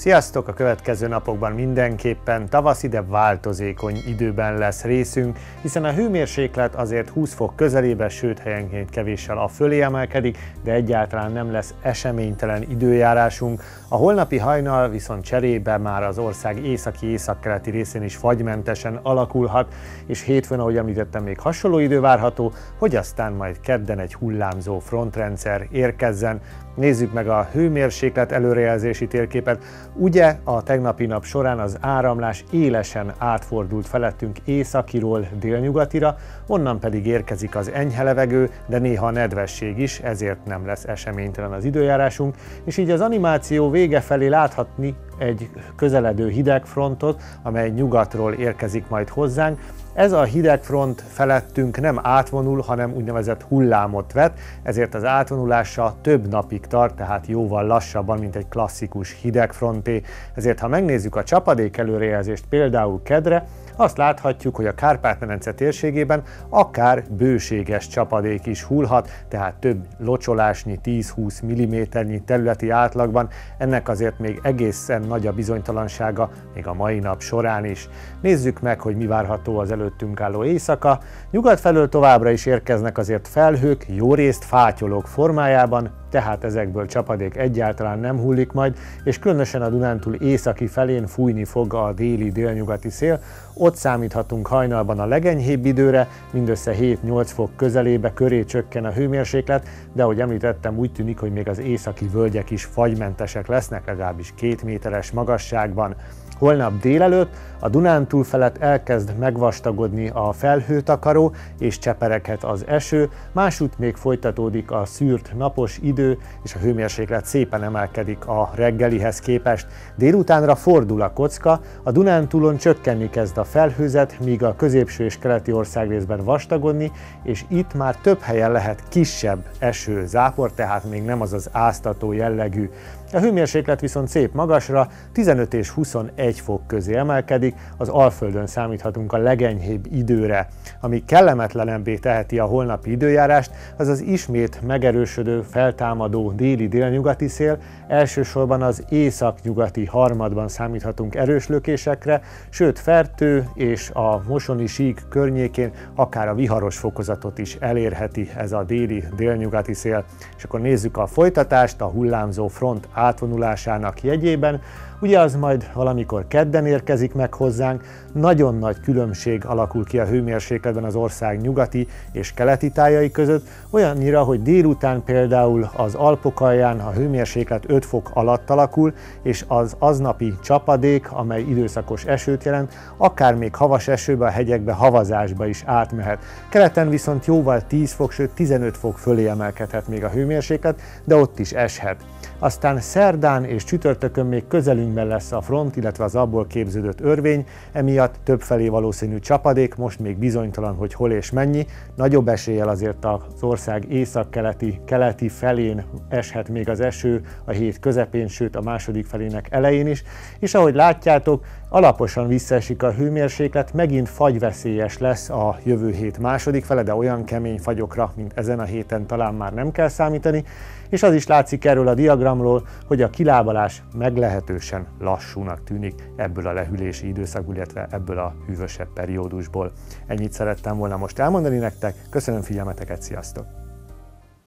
Sziasztok! A következő napokban mindenképpen tavaszi, de változékony időben lesz részünk, hiszen a hőmérséklet azért 20 fok közelébe, sőt helyenként kevéssel a fölé emelkedik, de egyáltalán nem lesz eseménytelen időjárásunk. A holnapi hajnal viszont cserébe már az ország északi-északkeleti részén is fagymentesen alakulhat, és hétfőn, ahogy említettem, még hasonló idő várható, hogy aztán majd kedden egy hullámzó frontrendszer érkezzen. Nézzük meg a hőmérséklet előrejelzési térképet. Ugye a tegnapi nap során az áramlás élesen átfordult felettünk északiról délnyugatira, onnan pedig érkezik az enyhe levegő, de néha nedvesség is, ezért nem lesz eseménytelen az időjárásunk, és így az animáció vége felé láthatni egy közeledő hidegfrontot, amely nyugatról érkezik majd hozzánk, ez a hidegfront felettünk nem átvonul, hanem úgynevezett hullámot vet, ezért az átvonulása több napig tart, tehát jóval lassabban, mint egy klasszikus hidegfronté. Ezért ha megnézzük a csapadék előrejelzést például kedre, azt láthatjuk, hogy a Kárpát-medence térségében akár bőséges csapadék is hullhat, tehát több locsolásnyi 10-20 mm területi átlagban, ennek azért még egészen nagy a bizonytalansága, még a mai nap során is. Nézzük meg, hogy mi várható az előttünk álló éjszaka. Nyugat felől továbbra is érkeznek azért felhők, jó részt fátyolók formájában, tehát ezekből csapadék egyáltalán nem hullik majd, és különösen a Dunántúl északi felén fújni fog a déli délnyugati szél. Ott számíthatunk hajnalban a legenyhébb időre, mindössze 7-8 fok közelébe köré csökken a hőmérséklet, de ahogy említettem, úgy tűnik, hogy még az északi völgyek is fagymentesek lesznek, legalábbis két méteres magasságban. Holnap délelőtt a Dunántúl felett elkezd megvastagodni a felhőtakaró és csepereket az eső, másút még folytatódik a szűrt napos idő, és a hőmérséklet szépen emelkedik a reggelihez képest. Délutánra fordul a kocka, a Dunántúlon csökkenni kezd a felhőzet, míg a középső és keleti országrészben vastagodni, és itt már több helyen lehet kisebb eső zápor, tehát még nem az az áztató jellegű. A hőmérséklet viszont szép magasra, 15 és 21 fok közé emelkedik, az Alföldön számíthatunk a legenyhébb időre. Ami kellemetlenebbé teheti a holnapi időjárást, az az ismét megerősödő, feltámadó déli-délnyugati szél, elsősorban az északnyugati harmadban számíthatunk erős lökésekre, sőt Fertő és a Mosoni sík környékén akár a viharos fokozatot is elérheti ez a déli-délnyugati szél. És akkor nézzük a folytatást a hullámzó front átvonulásának jegyében. Ugye az majd valamikor kedden érkezik meg hozzánk, nagyon nagy különbség alakul ki a hőmérsékletben az ország nyugati és keleti tájai között, olyannyira, hogy délután például az Alpok alján a hőmérséklet 5 fok alatt alakul, és az aznapi csapadék, amely időszakos esőt jelent, akár még havas esőbe, a hegyekbe, havazásba is átmehet. Keleten viszont jóval 10 fok, sőt 15 fok fölé emelkedhet még a hőmérséklet, de ott is eshet. Aztán szerdán és csütörtökön még közelünkben lesz a front, illetve az abból képződött örvény, emiatt többfelé valószínű csapadék, most még bizonytalan, hogy hol és mennyi. Nagyobb eséllyel azért az ország északkeleti, keleti felén eshet még az eső, a hét közepén, sőt a második felének elején is, és ahogy látjátok, alaposan visszaesik a hőmérséklet, megint fagyveszélyes lesz a jövő hét második fele, de olyan kemény fagyokra, mint ezen a héten talán már nem kell számítani, és az is látszik erről a diagramról, hogy a kilábalás meglehetősen lassúnak tűnik ebből a lehűlési időszakból, illetve ebből a hűvösebb periódusból. Ennyit szerettem volna most elmondani nektek, köszönöm figyelmeteket, sziasztok!